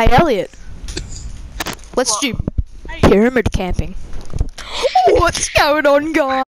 Hey Elliot, let's What? do pyramid camping. What's going on, guys?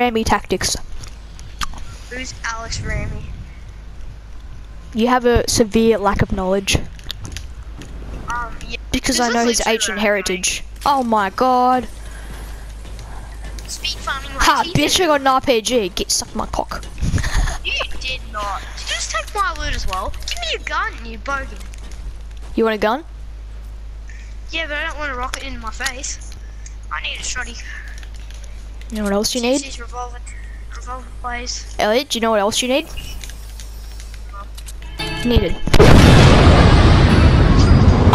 Ramy tactics. Who's Alex Ramy? You have a severe lack of knowledge Um, yeah. because This I know his ancient heritage. Oh my god. Ha, bitch, I got an RPG. Get suck my cock. You did not. Did you just take my loot as well? Give me your gun, you bogan. You want a gun? Yeah, but I don't want a rocket in my face. I need a shoddy. You know what else you need? These revolver, revolver plays. Elliot, do you know what else you need? Needed.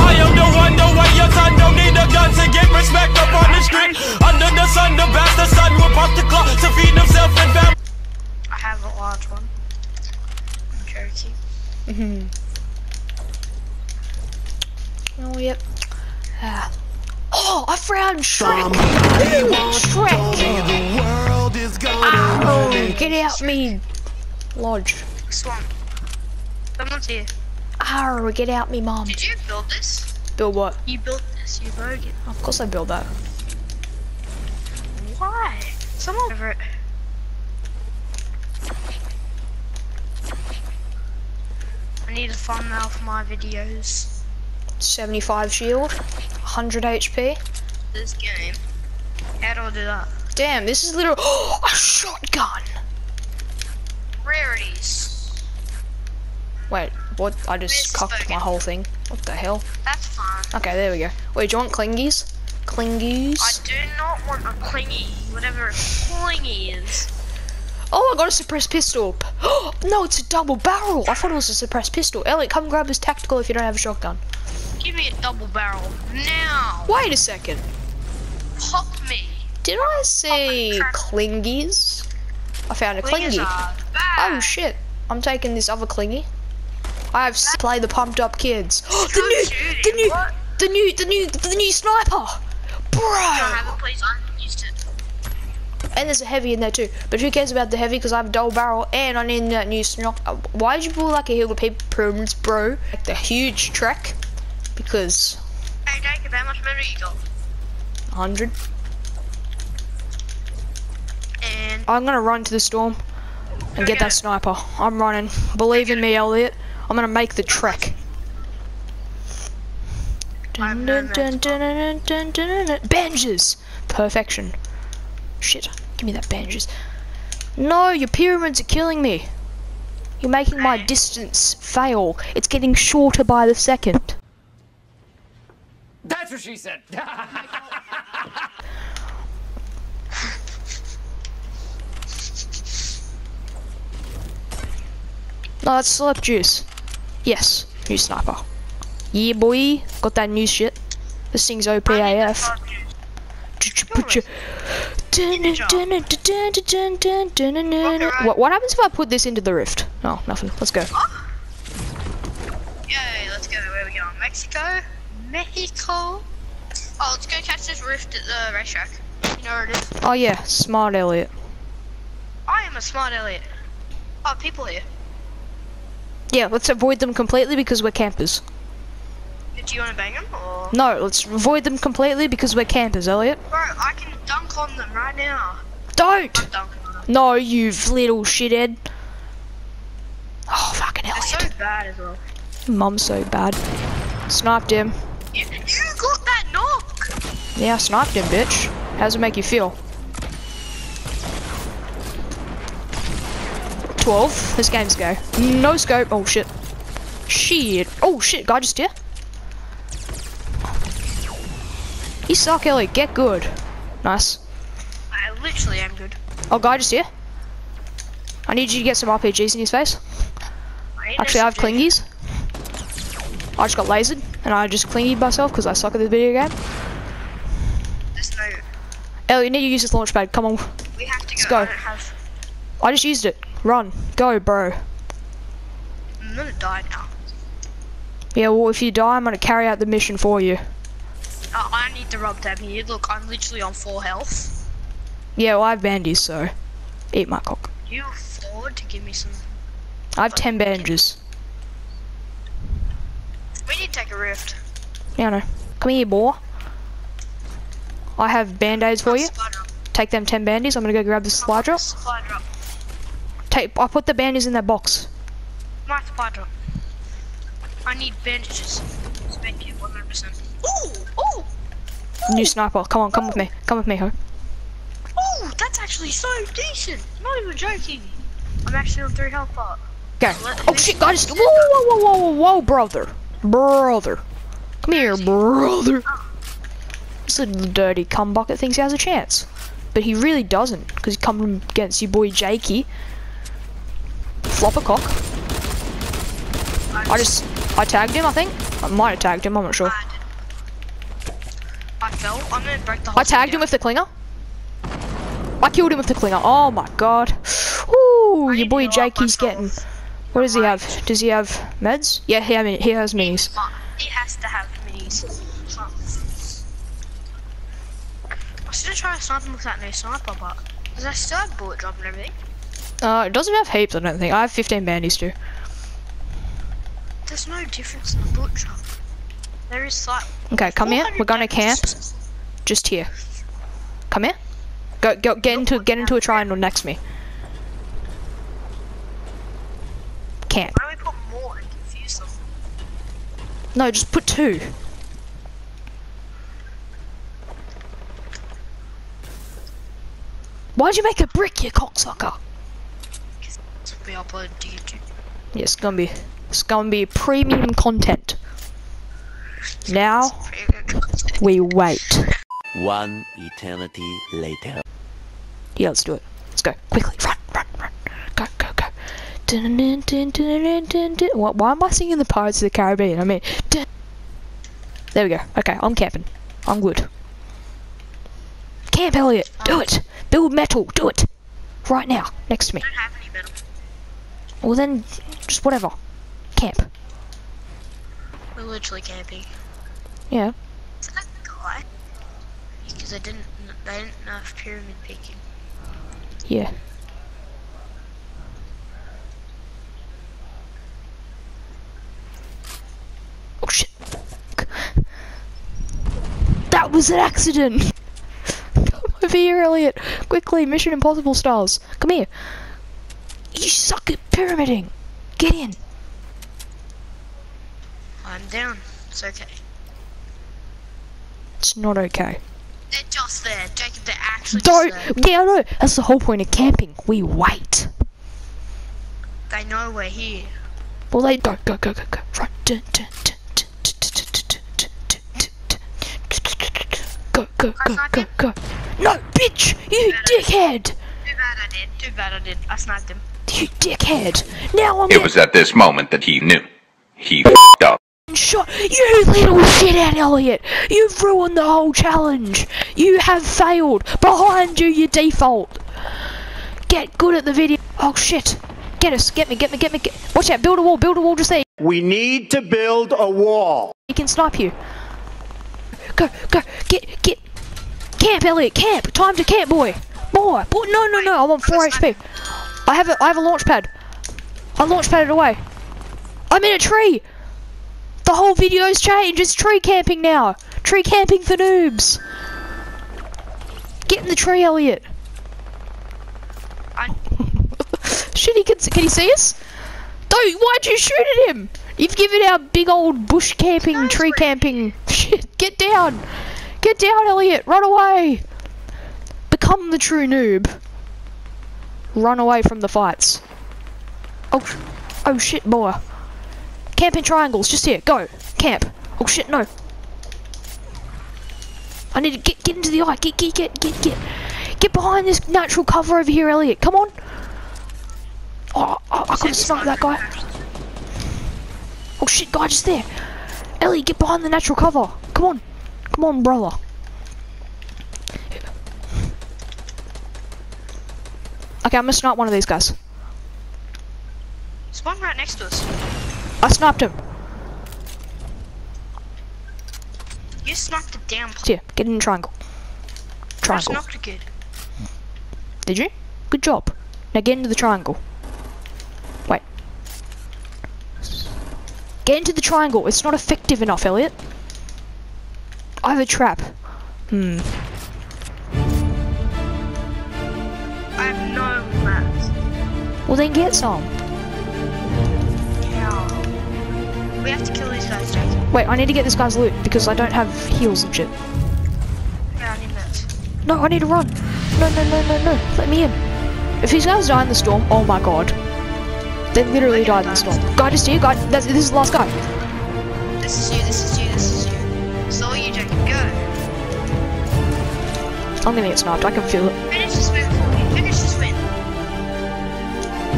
I am the one, the way your son don't need a gun to get respect up on the street. Under the sun, the bastard son will pop the clock to feed himself and family. I have a large one. I'm joking. Mm-hmm. Oh, yep. Ah. Oh, I found Shrek! Shrek! The world is gonna Oh, get out me lodge. Swamp. Someone's here. Arr, get out me mom. Did you build this? Build what? You built this, you bogan. Of course I built that. Why? Someone over it. I need a thumbnail for my videos. 75 shield, 100 HP. This game. How do I do that? Damn, this is literal- a shotgun! Rarities. Wait, what? I just cocked my whole thing. What the hell? That's fine. Okay, there we go. Wait, do you want clingies? Clingies? I do not want a clingy, whatever a clingy is. Oh, I got a suppressed pistol. no, it's a double barrel. I thought it was a suppressed pistol. Elliot, come grab his tactical if you don't have a shotgun. Give me a double barrel now. Wait a second. Pop me. Did I say clingies? I found a clingy. Oh shit. I'm taking this other clingy. I have s- play the pumped up kids. the new, the new, what? the new, the new, the new sniper. Bro. have it, please. I haven't used it. And there's a heavy in there too. But who cares about the heavy? Because I have a double barrel and I need that new snock. Uh, why did you pull like a hill of paper pyramids, bro? Like the huge trek. Because Hey, Jacob, how much money you got? 100. And I'm gonna run to the storm and get that sniper. I'm running. Believe in me, Elliot. I'm gonna make the trek. I've Dun, known dun, that dun, dun, dun, dun, dun, dun. Banges! Perfection. Shit. Give me that banges. No, your pyramids are killing me. You're making my distance fail. It's getting shorter by the second. That's what she said. No, that's slurp juice. Yes, new sniper. Yeah, boy. Got that new shit. This thing's OP AF. What, what happens if I put this into the rift? Oh, nothing. Let's go. Yay, let's go. Where are we going? Mexico? Mexico? Oh, let's go catch this rift at the racetrack. You know where it is? Oh yeah, smart Elliot. I am a smart Elliot. Oh, people here. Yeah, let's avoid them completely because we're campers. Do you want to bang them? Or... No, let's avoid them completely because we're campers, Elliot. Bro, I can dunk on them right now. Don't! I'm on them. No, you little shithead. Oh, fucking They're so Elliot. bad as well. Mum's so bad. Sniped him. You, you got that knock! Yeah, I sniped him, bitch. How's it make you feel? 12. This game's go. No scope. Oh, shit. Shit. Oh, shit. Guy just here. You suck, Ellie. Get good. Nice. I literally am good. Oh, guy just here. I need you to get some RPGs in his face. I Actually, I have clingies. I just got lasered, and I just clingied myself because I suck at this video game. There's no. Ellie, you need to use this launch pad. Come on. We have to go. Let's go. I. I just used it. Run. Go, bro. I'm gonna die now. Yeah, well, if you die, I'm gonna carry out the mission for you. Oh, I need the rub tab here. Look, I'm literally on full health. Yeah, well, I have bandies, so eat my cock. You afford to give me some. I have 10 bandages. We need to take a rift. Yeah, I know. Come here, boy. I have band-aids for you. Take them 10 bandies. I'm gonna go grab the supply drop. Supply drop. Take, I put the bandages in that box. My supply. I need bandages. Spec you 100%. Ooh! Ooh! New sniper. Come on, come with me. Come with me, ho. Ooh! That's actually so decent! Not even joking. I'm actually on 3 health bar. Go. Let Oh shit, guys. Whoa, whoa, whoa, whoa, whoa, whoa, brother. Brother. Come here, brother. Uh. This little dirty cum bucket thinks he has a chance. But he really doesn't, because he's coming against your boy Jakey. Flopper cock. I just, I tagged him, I think. I might have tagged him, I'm not sure. I fell. I'm gonna break the I tagged him with the clinger. I killed him with the clinger. Oh my god. Ooh, your boy need to heal up Jakey's getting. What does he have? Does he have meds? Yeah, he, he has minis. It has to have minis. I should have tried sniping with that new sniper, but does I still have bullet drop and everything? Uh, it doesn't have heaps, I don't think. I have 15 bandies too. There's no difference in the bullet drop. There is like. Okay, come here. We're gonna camp just here. Come here. Go, go, get into, get into a triangle next to me. Camp. Why don't we put more and confuse them? No, just put two. Why'd you make a brick, you cocksucker? To be uploaded to YouTube. Yeah, it's gonna be, it's gonna be premium content. Now content. we wait. One eternity later. Yeah, let's do it. Let's go quickly. Run, run, run. Go, go, go. Dun, dun, dun, dun, dun, dun, dun. Why, why am I singing the Pirates of the Caribbean? I mean, dun. there we go. Okay, I'm camping. I'm good. Camp, Elliot. Do it. Build metal. Do it. Right now, next to me. I don't have any metal. Well then, just whatever. Camp. We're literally camping. Yeah. Is that guy? Because I didn't. They didn't nerf pyramid peeking. Yeah. Oh shit. That was an accident! Come over here, Elliot. Quickly, Mission Impossible stars. Come here. You suck at pyramiding! Get in! I'm down. It's okay. It's not okay. They're just there, Jacob. They're actually Don't. Yeah, I know. That's the whole point of camping. We wait. They know we're here. Well, they go, go, go, go, go. Right. Dun, dun. Go, go, go, go, go. No, bitch! You dickhead! Too bad I did. Too bad I did. I sniped him. You dickhead! Now I'm It was at this moment that he knew. He f***ed up. getting. You little shithead, Elliot! You've ruined the whole challenge. You have failed. Behind you, you default. Get good at the video. Oh shit! Get us! Get me! Get me! Get me! Get. Watch out! Build a wall! Build a wall just there. We need to build a wall. He can snipe you. Go, go, get, get. Camp, Elliot, camp. Time to camp, boy. Boy, boy. No, no, no. I want four HP. I have a, I have a launch pad. I launch padded away. I'm in a tree. The whole video's changed. It's tree camping now. Tree camping for noobs. Get in the tree, Elliot. I- Shit, he can, can he see us? Don't, why'd you shoot at him? You've given our big old bush camping, tree camping. Shit, get down. Get down, Elliot. Run away. Become the true noob. Run away from the fights. Oh, oh shit, boy. Camp in triangles, just here. Go. Camp. Oh shit, no. I need to get get into the eye. Get get get get get. Get behind this natural cover over here, Elliot. Come on. Oh, oh I, I gotta snipe that guy. Oh shit, guy just there. Ellie, get behind the natural cover. Come on. Come on, brother. Okay, I'm gonna one of these guys. Spawn right next to us. I sniped him. You sniped the damn Here, get in the triangle. Triangle. I snapped a kid. Did you? Good job. Now get into the triangle. Wait. Get into the triangle. It's not effective enough, Elliot. I have a trap. Hmm. Well, then get some. Yeah. We have to kill these guys, Jake. Wait, I need to get this guy's loot because I don't have heals and shit. Yeah, I need mats. No, I need to run. No, no, no, no, no. Let me in. If these guys die in the storm, oh my god. They literally died in the storm. Guy just here, guy. That's, this is the last guy. This is you, this is you, this is you. It's all you, Jake. Go. I'm gonna get sniped. I can feel it.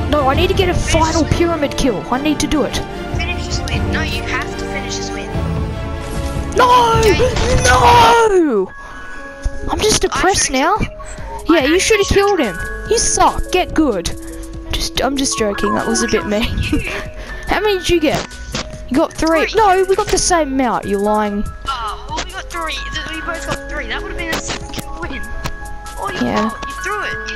No, I need to get a final pyramid kill. I need to do it. Finish this win. No, you have to finish this win. No! No! I'm just depressed now. Yeah, I you should have killed him. You suck. Get good. Just, I'm just joking. That was a bit mean. How many did you get? You got three. Three. No, we got the same amount. You're lying. Oh, well, we got three. We both got three. That would have been a kill win. Oh, All your Yeah. fault.